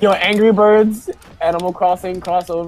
You know, Angry Birds, Animal Crossing crossover.